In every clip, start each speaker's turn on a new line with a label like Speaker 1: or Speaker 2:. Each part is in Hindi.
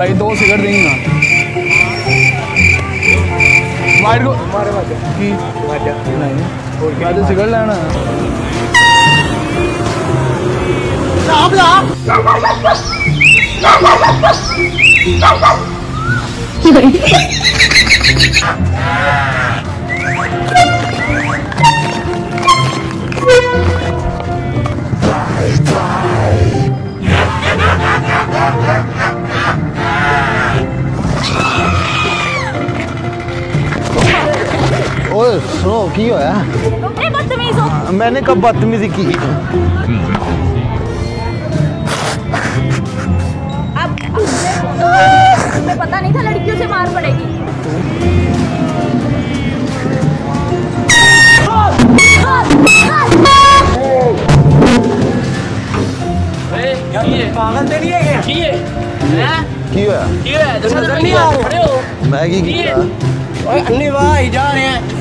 Speaker 1: भाई दो सिगरेट देंगे ना। वाइट को?
Speaker 2: हमारे
Speaker 1: नहीं सिगरेट लेना
Speaker 3: साहब ओए सुनो की
Speaker 4: होया ए बदतमीज हो
Speaker 3: मैंने कब बदतमीजी की
Speaker 4: अब तुम्हें पता नहीं था लड़कियों से मार पड़ेगी
Speaker 5: पागल नहीं है
Speaker 3: की है? की
Speaker 6: है?
Speaker 7: की है? नज़र नहीं की किया? अन्नी वाह जा रहे हैं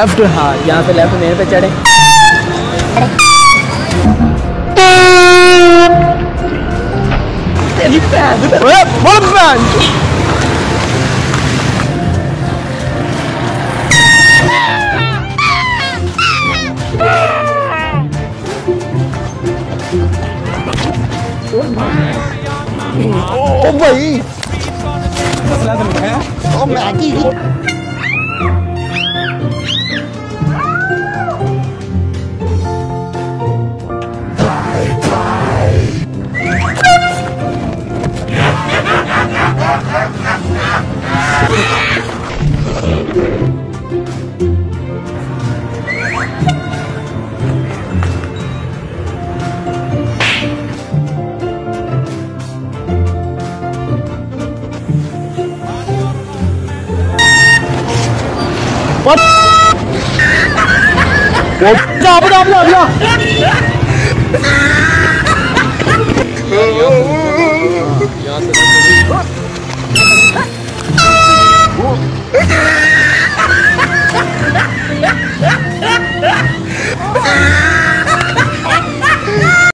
Speaker 5: लेफ़्ट हाँ यहाँ पे लेफ़्ट मेरे पे चढ़े।
Speaker 3: ओ भाई।
Speaker 2: मसला तो
Speaker 3: ओ मैगी। मैं की
Speaker 1: जा बता बता बता